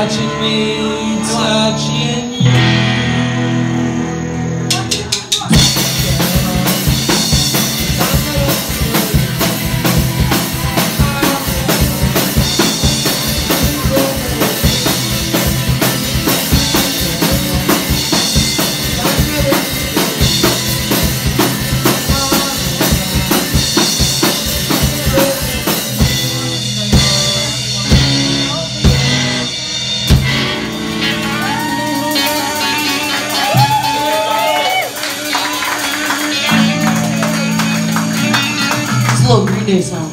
touching me, touching Club Renaissance.